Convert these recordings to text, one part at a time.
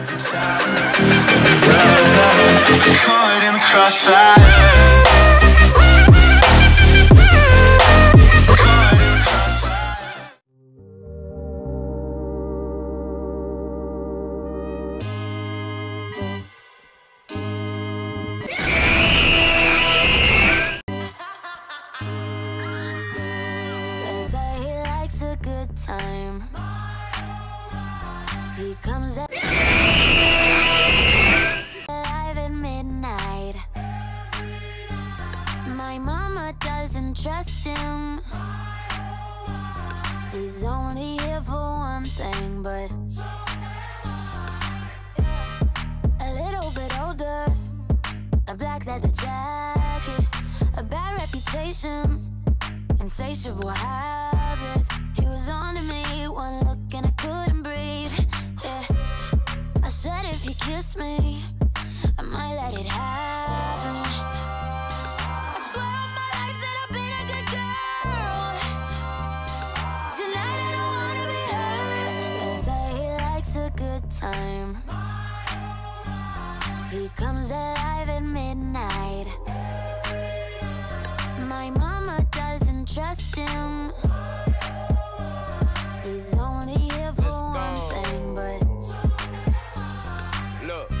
Caught in the crossfire. Caught in the crossfire. They say he likes a good time. He comes at doesn't trust him. He's only here for one thing, but a little bit older. A black leather jacket, a bad reputation insatiable habits. He was on to me, one look and I couldn't breathe. Yeah, I said if you kiss me, time. He comes alive at midnight.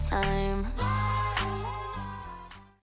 Time.